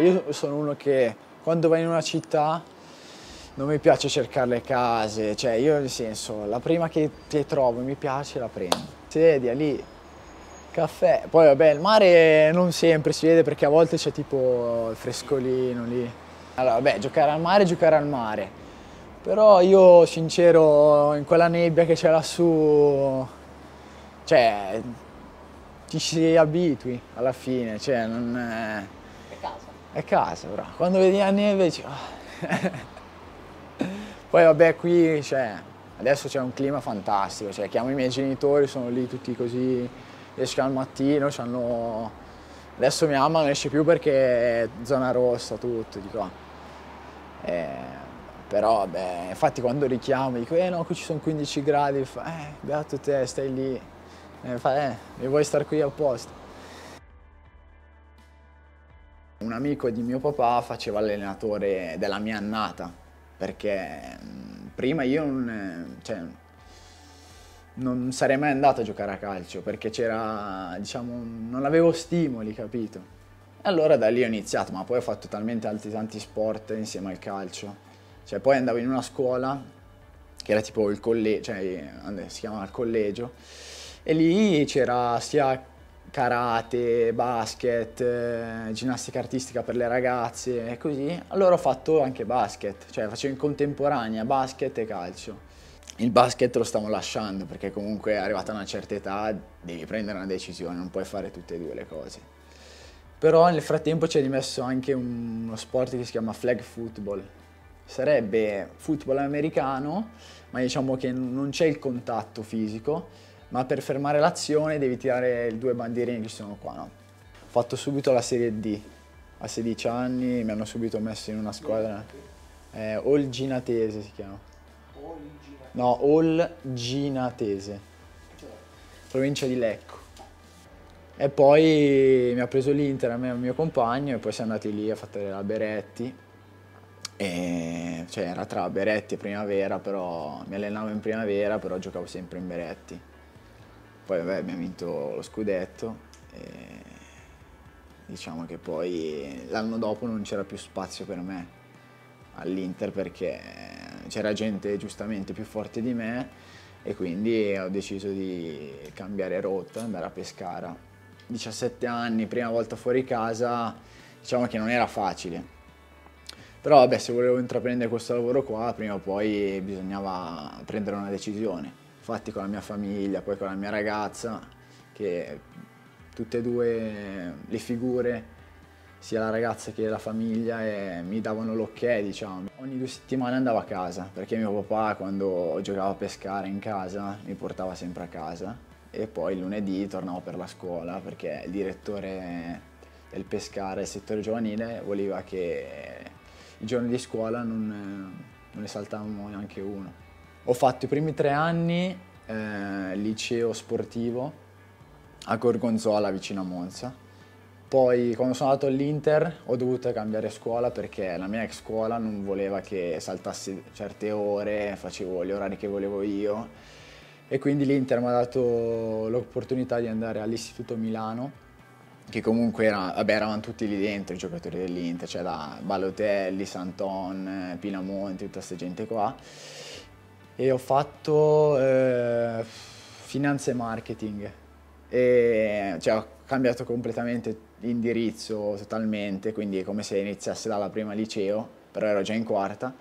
Io sono uno che quando vai in una città non mi piace cercare le case, cioè io nel senso la prima che ti trovo mi piace la prendo. Sedia lì, caffè, poi vabbè il mare non sempre si vede perché a volte c'è tipo il frescolino lì. Allora vabbè giocare al mare, giocare al mare, però io sincero in quella nebbia che c'è lassù, cioè ti si abitui alla fine, cioè non è... È casa. Bravo. Quando vedi la neve dici... "Ah". Poi vabbè qui, cioè, adesso c'è un clima fantastico, cioè chiamo i miei genitori, sono lì tutti così, escono al mattino, c'hanno... Adesso mia mamma non esce più perché è zona rossa tutto di qua. Eh, però vabbè, infatti quando richiamo dico, eh no, qui ci sono 15 gradi, fa, eh, beato te, stai lì. E fa, eh, mi vuoi stare qui apposta? Un amico di mio papà faceva l'allenatore della mia annata, perché mh, prima io non, eh, cioè, non sarei mai andato a giocare a calcio, perché c'era, diciamo, non avevo stimoli, capito? Allora da lì ho iniziato, ma poi ho fatto talmente altri tanti sport insieme al calcio. Cioè poi andavo in una scuola, che era tipo il collegio, cioè si chiamava il collegio, e lì c'era sia karate, basket, eh, ginnastica artistica per le ragazze e così. Allora ho fatto anche basket, cioè facevo in contemporanea basket e calcio. Il basket lo stavo lasciando perché comunque arrivata a una certa età devi prendere una decisione, non puoi fare tutte e due le cose. Però nel frattempo ci è rimesso anche uno sport che si chiama flag football. Sarebbe football americano, ma diciamo che non c'è il contatto fisico, ma per fermare l'azione devi tirare le due bandierine che ci sono qua. No? Ho fatto subito la Serie D, a 16 anni mi hanno subito messo in una squadra, eh, Olginatese si chiama. No, Olginatese, provincia di Lecco. E poi mi ha preso l'Inter a me e al mio compagno e poi siamo andati lì a fare la Beretti. E, cioè era tra Beretti e Primavera, però mi allenavo in Primavera, però giocavo sempre in Beretti. Poi vabbè, abbiamo vinto lo scudetto e diciamo che poi l'anno dopo non c'era più spazio per me all'Inter perché c'era gente giustamente più forte di me e quindi ho deciso di cambiare rotta, andare a Pescara. 17 anni, prima volta fuori casa, diciamo che non era facile. Però vabbè, se volevo intraprendere questo lavoro qua, prima o poi bisognava prendere una decisione infatti con la mia famiglia, poi con la mia ragazza, che tutte e due le figure, sia la ragazza che la famiglia, e mi davano l'ok, diciamo. Ogni due settimane andavo a casa, perché mio papà quando giocava a pescare in casa mi portava sempre a casa e poi il lunedì tornavo per la scuola perché il direttore del pescare, del settore giovanile, voleva che i giorni di scuola non, non ne saltavamo neanche uno. Ho fatto i primi tre anni eh, liceo sportivo a Gorgonzola vicino a Monza. Poi quando sono andato all'Inter ho dovuto cambiare scuola perché la mia ex scuola non voleva che saltassi certe ore, facevo gli orari che volevo io e quindi l'Inter mi ha dato l'opportunità di andare all'Istituto Milano che comunque era, vabbè, eravamo tutti lì dentro i giocatori dell'Inter, cioè da Balotelli, Santon, Pinamonti, tutta questa gente qua e ho fatto eh, finanza e marketing e cioè, ho cambiato completamente l'indirizzo totalmente, quindi è come se iniziasse dalla prima liceo, però ero già in quarta.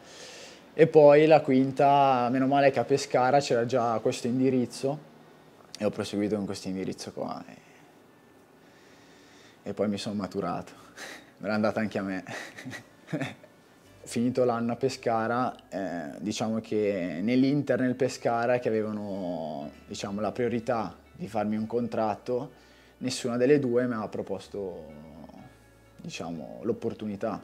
E poi la quinta, meno male che a Pescara c'era già questo indirizzo e ho proseguito con questo indirizzo qua. E, e poi mi sono maturato, me l'è andata anche a me. Finito l'anno a Pescara, eh, diciamo che nell'Inter nel Pescara che avevano diciamo, la priorità di farmi un contratto, nessuna delle due mi aveva proposto diciamo, l'opportunità.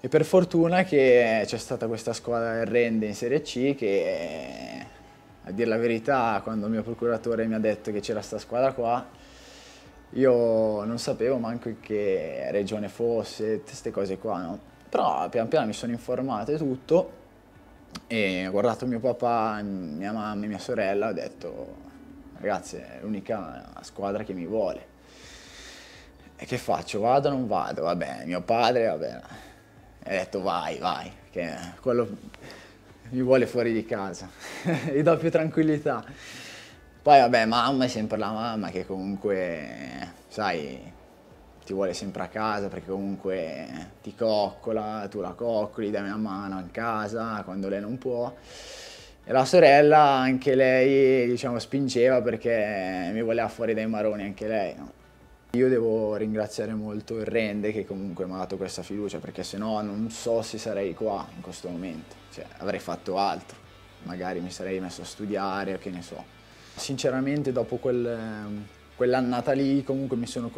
E per fortuna che c'è stata questa squadra del Rende in Serie C che, a dire la verità, quando il mio procuratore mi ha detto che c'era questa squadra qua, io non sapevo manco in che regione fosse, queste cose qua, no? Però pian piano mi sono informato e tutto e ho guardato mio papà, mia mamma e mia sorella ho detto ragazzi è l'unica squadra che mi vuole. E che faccio? Vado o non vado? Vabbè, mio padre, vabbè. E ha detto vai, vai, che quello mi vuole fuori di casa, gli do più tranquillità. Poi vabbè, mamma è sempre la mamma che comunque, sai, ti vuole sempre a casa perché comunque ti coccola, tu la coccoli, dai una mano in casa quando lei non può. E la sorella anche lei diciamo spingeva perché mi voleva fuori dai maroni anche lei. No? Io devo ringraziare molto il Rende che comunque mi ha dato questa fiducia perché se no non so se sarei qua in questo momento, cioè, avrei fatto altro, magari mi sarei messo a studiare o che ne so. Sinceramente dopo quel, quell'annata lì comunque mi sono,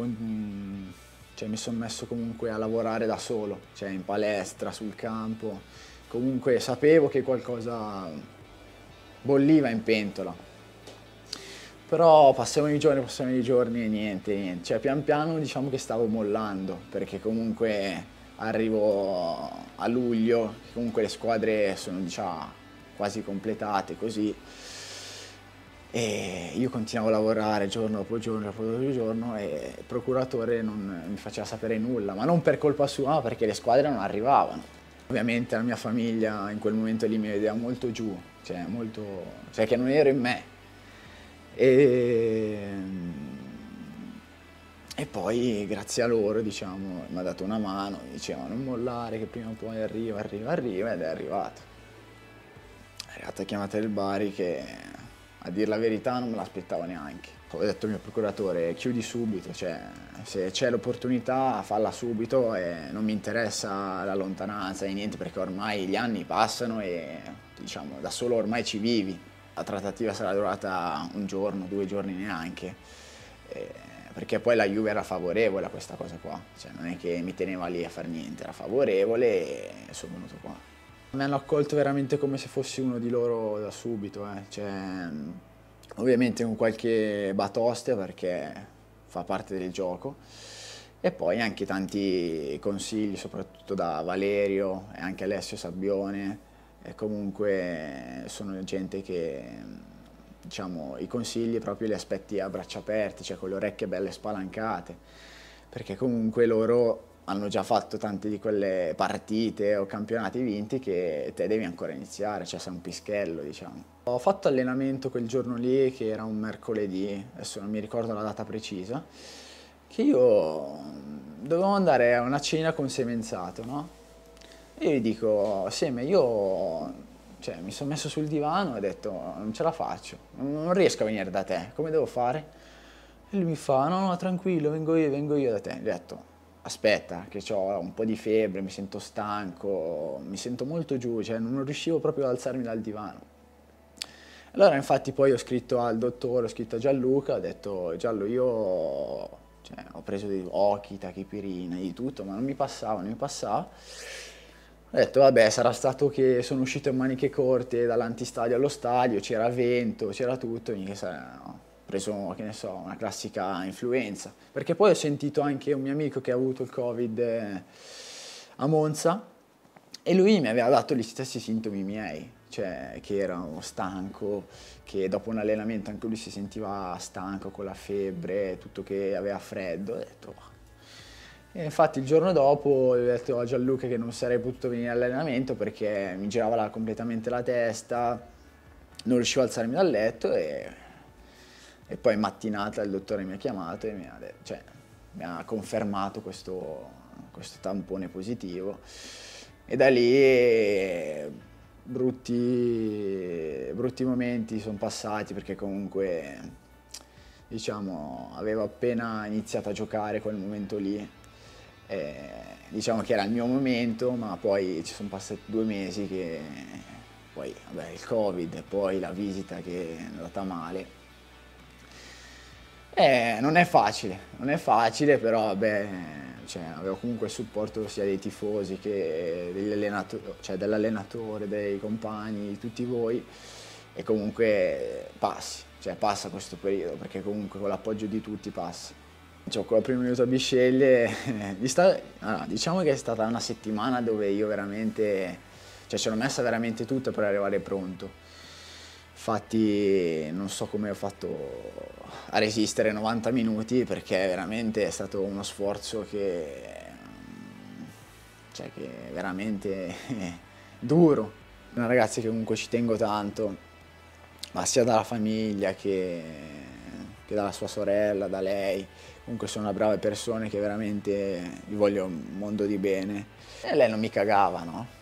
cioè, mi sono messo comunque a lavorare da solo, cioè in palestra, sul campo, comunque sapevo che qualcosa bolliva in pentola. Però passavano i giorni, passavano i giorni e niente, niente. Cioè pian piano diciamo che stavo mollando, perché comunque arrivo a luglio, comunque le squadre sono diciamo quasi completate così. E io continuavo a lavorare giorno dopo giorno dopo giorno e il procuratore non mi faceva sapere nulla, ma non per colpa sua, ma perché le squadre non arrivavano. Ovviamente la mia famiglia in quel momento lì mi vedeva molto giù, cioè, molto, cioè che non ero in me. E, e poi grazie a loro diciamo, mi ha dato una mano, mi diceva non mollare che prima o poi arriva, arriva, arriva ed è arrivato. È arrivata chiamata del Bari che a dire la verità non me l'aspettavo neanche ho detto al mio procuratore chiudi subito, cioè, se c'è l'opportunità falla subito e non mi interessa la lontananza e niente perché ormai gli anni passano e diciamo da solo ormai ci vivi. La trattativa sarà durata un giorno, due giorni neanche, eh, perché poi la Juve era favorevole a questa cosa qua, cioè, non è che mi teneva lì a fare niente, era favorevole e sono venuto qua. Mi hanno accolto veramente come se fossi uno di loro da subito, eh. cioè, ovviamente con qualche batoste perché fa parte del gioco. E poi anche tanti consigli soprattutto da Valerio e anche Alessio Sabbione. E comunque sono gente che diciamo i consigli proprio li aspetti a braccia aperte cioè con le orecchie belle spalancate. Perché comunque loro hanno già fatto tante di quelle partite o campionati vinti che te devi ancora iniziare, cioè sei un pischello diciamo. Ho fatto allenamento quel giorno lì che era un mercoledì, adesso non mi ricordo la data precisa, che io dovevo andare a una cena con Semenzato, no? E io gli dico, Seme, io cioè, mi sono messo sul divano e ho detto non ce la faccio, non riesco a venire da te, come devo fare? E lui mi fa, no, no, tranquillo, vengo io, vengo io da te. Gli ho detto, aspetta, che ho un po' di febbre, mi sento stanco, mi sento molto giù, cioè non riuscivo proprio ad alzarmi dal divano. Allora infatti poi ho scritto al dottore, ho scritto a Gianluca, ho detto Giallo io cioè, ho preso di occhi, tachipirina, di tutto, ma non mi passava, non mi passava. Ho detto vabbè sarà stato che sono uscito in maniche corte dall'antistadio allo stadio, c'era vento, c'era tutto, mica sarà, no preso, che ne so, una classica influenza. Perché poi ho sentito anche un mio amico che ha avuto il Covid eh, a Monza e lui mi aveva dato gli stessi sintomi miei, cioè che era stanco, che dopo un allenamento anche lui si sentiva stanco con la febbre, tutto che aveva freddo. Ho detto, e infatti il giorno dopo ho detto a Gianluca che non sarei potuto venire all'allenamento perché mi girava completamente la testa, non riuscivo a alzarmi dal letto e e poi mattinata il dottore mi ha chiamato e mi ha, detto, cioè, mi ha confermato questo, questo, tampone positivo. E da lì brutti, brutti momenti sono passati perché comunque diciamo, avevo appena iniziato a giocare quel momento lì. E, diciamo che era il mio momento, ma poi ci sono passati due mesi che poi vabbè, il covid, poi la visita che è andata male eh, non è facile, non è facile, però vabbè, cioè, avevo comunque il supporto sia dei tifosi che cioè, dell'allenatore, dei compagni, di tutti voi e comunque passi, cioè passa questo periodo perché comunque con l'appoggio di tutti passa. Cioè, con la prima minuto a Bisceglie, allora, diciamo che è stata una settimana dove io veramente, cioè ce l'ho messa veramente tutta per arrivare pronto Infatti non so come ho fatto a resistere 90 minuti perché veramente è stato uno sforzo che, cioè, che è veramente duro. Una ragazza che comunque ci tengo tanto, ma sia dalla famiglia che, che dalla sua sorella, da lei. Comunque sono brave persone che veramente gli voglio un mondo di bene. E lei non mi cagava, no?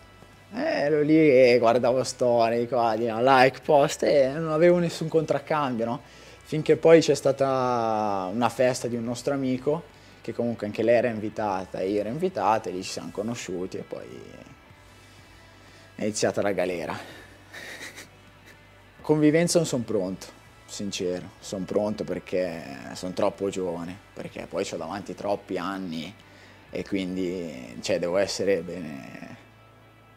Eh, ero lì e guardavo storie, qua, di like, post e non avevo nessun contraccambio, no? Finché poi c'è stata una festa di un nostro amico, che comunque anche lei era invitata io ero invitata, e lì ci siamo conosciuti e poi è iniziata la galera. Convivenza non sono pronto, sincero, sono pronto perché sono troppo giovane, perché poi ho davanti troppi anni e quindi cioè, devo essere bene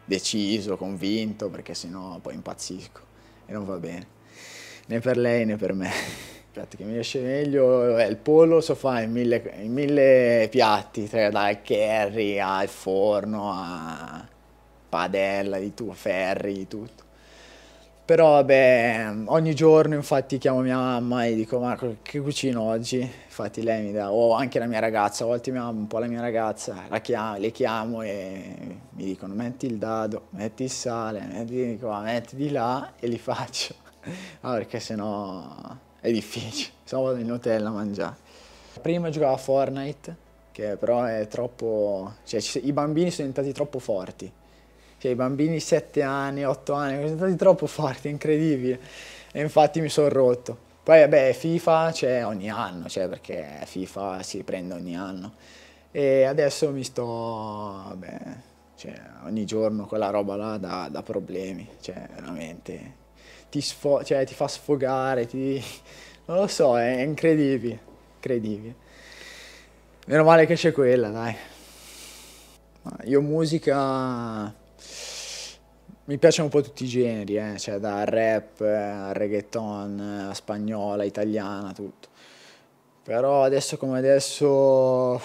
deciso, convinto, perché sennò poi impazzisco e non va bene, né per lei né per me. Aspetta, che mi esce meglio, eh, il pollo so fare in mille, in mille piatti, cioè dal curry al forno a padella, di tutto, ferri, di tutto. Però vabbè, ogni giorno infatti chiamo mia mamma e dico ma che cucino oggi? Infatti lei mi dà, o anche la mia ragazza, a volte mi un po' la mia ragazza, la chiamo, le chiamo e mi dicono metti il dado, metti il sale, metti, dico, metti di là e li faccio. Ah, perché sennò è difficile, se no vado in hotel a mangiare. Prima giocavo a Fortnite, che però è troppo, cioè i bambini sono diventati troppo forti cioè i bambini di 7 anni, 8 anni, sono stati troppo forti, incredibile. E infatti mi sono rotto. Poi vabbè, FIFA c'è ogni anno, cioè perché FIFA si prende ogni anno. E adesso mi sto, vabbè, cioè ogni giorno quella roba là dà, dà problemi, cioè veramente ti, cioè, ti fa sfogare, ti... non lo so, è incredibile, incredibile. Meno male che c'è quella, dai. Io musica mi piacciono un po' tutti i generi, eh? cioè da rap a reggaeton, a spagnola, italiana, tutto. Però adesso come adesso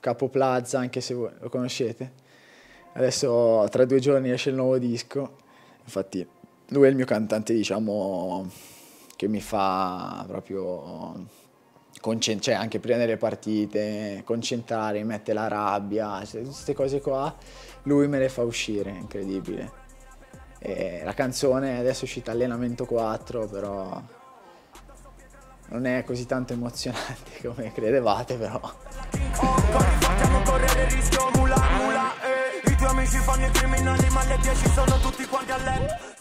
Capo Plaza, anche se voi lo conoscete, adesso tra due giorni esce il nuovo disco, infatti lui è il mio cantante diciamo che mi fa proprio cioè anche prima delle partite, concentrare, mette la rabbia, queste cose qua, lui me le fa uscire, incredibile. E la canzone adesso è uscita allenamento 4, però non è così tanto emozionante come credevate, però. I tuoi amici fanno i criminali, ma alle 10 sono tutti quanti a letto.